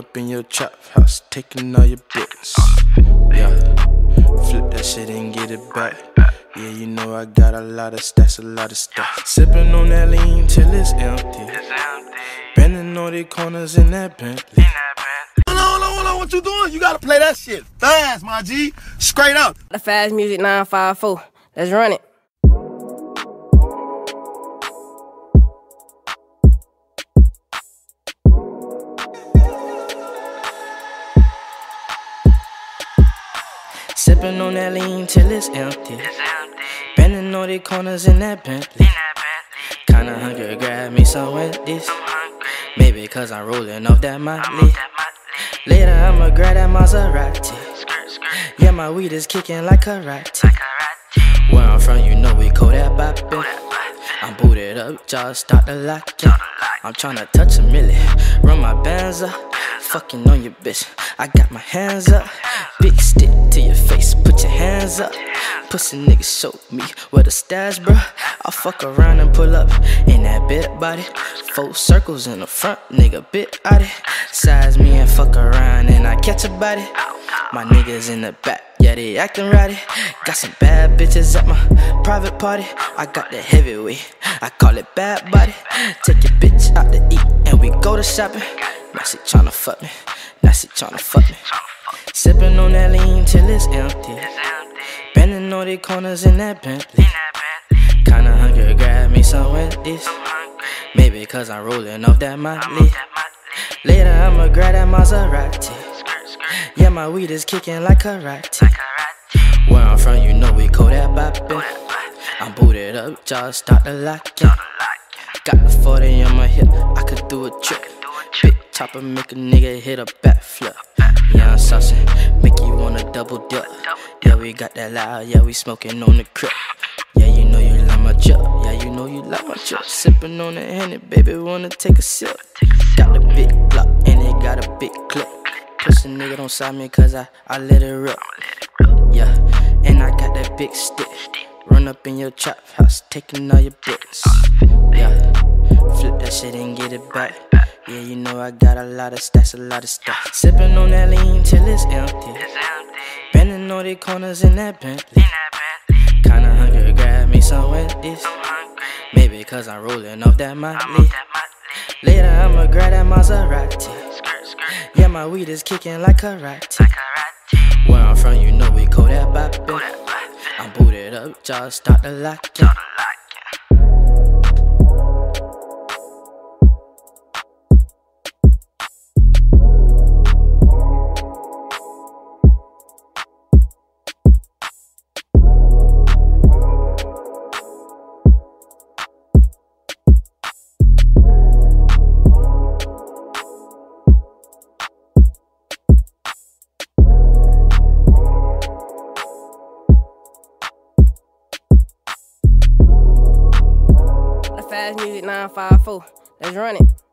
up in your trap house, taking all your bits. Yeah, flip that shit and get it back. Yeah, you know I got a lot of stacks, a lot of stuff. Sipping on that lean till it's empty. Bending all the corners in that Bentley. Hold on, hold on. What you doing? You gotta play that shit fast, my G. Straight up. The Fast Music 954. Let's run it. Sipping on that lean till it's empty. Bending all the corners in that Bentley. Kinda hungry, grab me some Wendy's. Maybe cause I'm rolling off that Molly. Later I'ma grab that Maserati. Yeah, my weed is kicking like karate. Where I'm from, you know we call that boppin'. I'm booted up, just start to lock. I'm tryna touch a milli, run my bands up. Fucking on your bitch, I got my hands up. Big stick to your face, put your hands up. Pussy niggas show me where the stash, bruh. I'll fuck around and pull up in that bit body. Four circles in the front, nigga, bit out it. Size me and fuck around and I catch a body. My niggas in the back, yeah, they acting rowdy. Got some bad bitches at my private party. I got the heavyweight, I call it bad body. Take your bitch out to eat and we go to shopping. Now she tryna fuck me, now she tryna fuck me. Sipping on that lean till it's empty. Bending all the corners in that Bentley. Kinda hungry, grab me some Wendy's. Maybe cause I'm rolling off that Molly. Later I'ma grab that Maserati. Yeah, my weed is kicking like karate. Where I'm from, you know we call that boppin'. I'm booted up, just start to lock it. Got the 40 on my hip, I could do a trick. Big chopper make a nigga hit a backflip. Yeah, I'm saucin', make you wanna double dip. Yeah, we got that loud, yeah, we smoking on the crib. Yeah, you know you like my chip. Yeah, you know you like my chip. Sippin' on the henny, baby, wanna take a sip. Got the big block and it got a big clip. Pussy nigga don't stop me cause I, I let it rip. Yeah, and I got that big stick. Run up in your trap house, taking all your bits. Yeah, flip that shit and get it back. Yeah, you know I got a lot of stacks, a lot of stuff. Sipping on that lean till it's empty. Bending all the corners in that Bentley. Kinda hungry, grab me some Wendy's. Maybe cause I'm rolling off that Molly. Later I'ma grab that Maserati. Yeah, my weed is kicking like karate. Where I'm from, you know we call that boppin'. I'm booted up, just start to lock it. Fast Music 954. Let's run it.